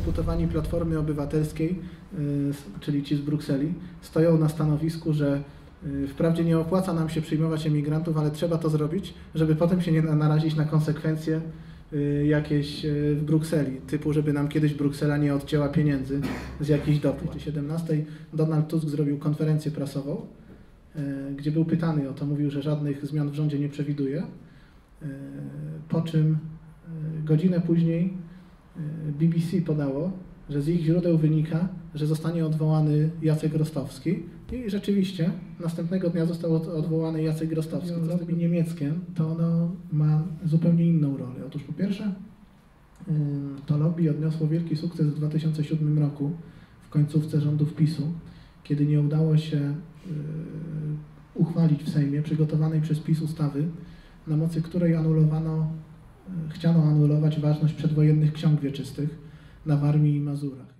posłani Platformy Obywatelskiej, czyli ci z Brukseli, stoją na stanowisku, że wprawdzie nie opłaca nam się przyjmować emigrantów, ale trzeba to zrobić, żeby potem się nie narazić na konsekwencje jakieś w Brukseli, typu, żeby nam kiedyś Bruksela nie odcięła pieniędzy z jakichś dopłat. W 17 Donald Tusk zrobił konferencję prasową, gdzie był pytany o to, mówił, że żadnych zmian w rządzie nie przewiduje, po czym godzinę później BBC podało, że z ich źródeł wynika, że zostanie odwołany Jacek Rostowski i rzeczywiście następnego dnia został odwołany Jacek Rostowski. Z lobby niemieckiem to ono ma zupełnie inną rolę. Otóż po pierwsze to lobby odniosło wielki sukces w 2007 roku w końcówce rządów PiSu, kiedy nie udało się uchwalić w Sejmie przygotowanej przez PiS ustawy, na mocy której anulowano, chciano anulować ważność przedwojennych ksiąg wieczystych na Warmii i Mazurach.